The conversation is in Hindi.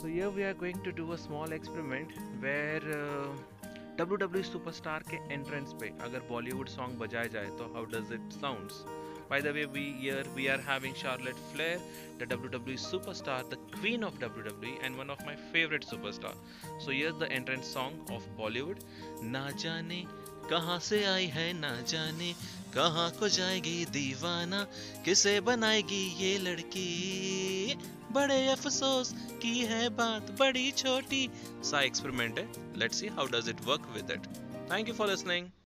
So here we are going to do a small experiment where uh, WWE superstar के entrance पे अगर Bollywood song बजाया जाए तो how does it sounds? By the way, we here we are having Charlotte Flair, the WWE superstar, the queen of WWE, and one of my favorite superstar. So here's the entrance song of Bollywood. ना जाने कहाँ से आई है ना जाने कहाँ को जाएगी दीवाना किसे बनाएगी ये लड़की बड़े अफसोस की है बात, बड़ी छोटी। सा एक्सपेरिमेंट है। Let's see how does it work with it thank you for listening